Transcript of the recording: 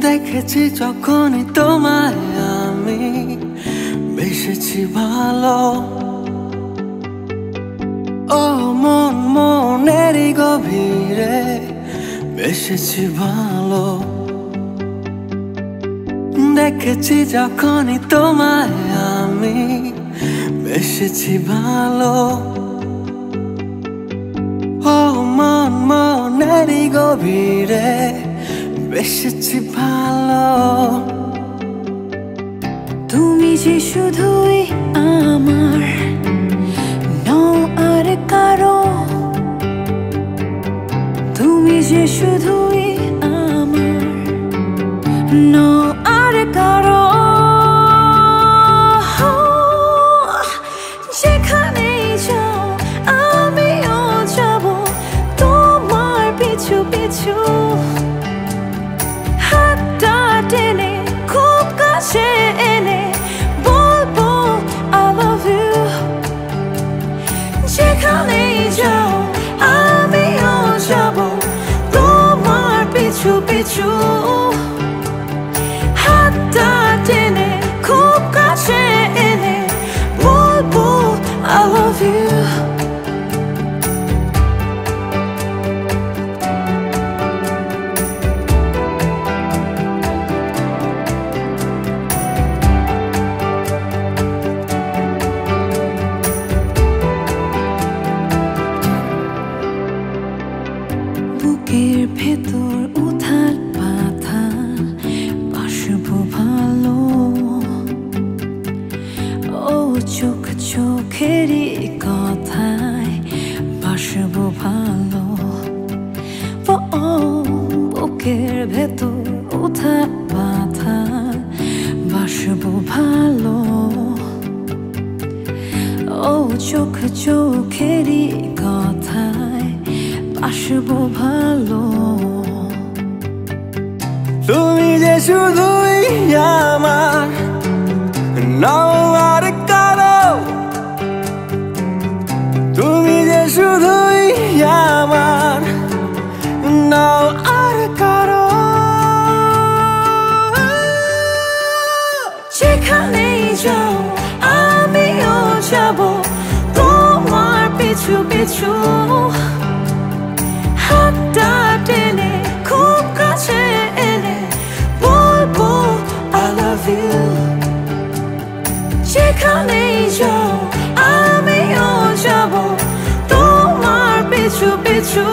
দেখেছি যখনই তোমায় আমি। বেসেছি ভালো। ও মন মনেরই গভীরে বেসেছি ভালো। দেখেছি যখনই তোমায় আমি, বেসেছি ভালো। ও মন মনেরই গভীরে বেসেছি ভালো। তুমি যে শুধুই আমার আর কারও। তুমি যে শুধুই আমার, নও আর কারও। যেখানেই আমিও যাব তোমার পিছু পিছু। তোমার পিছু পিছু বুকের ভেতর উথাল পাথাল বাসবো ভালো। ও চোখ চোখেরই কথায় বাসবো ভালো। ও বুকের ভেতর উথাল পাথাল বাসবো ভালো। ও চোখ চোখেরই কথায় বাসবো ভালো। তুমি যে শুধুই আমার নাও আর কারও। তুমি যে শুধুই আমার নাও আর কারও। যেখানেই যাও আমিও যাব। তোমার পিছু পিছু হাতটা টেনে খুব কাছে এনে বলব, I love you. যেখানেই যাও, আমিও যাব তোমার পিছু পিছু।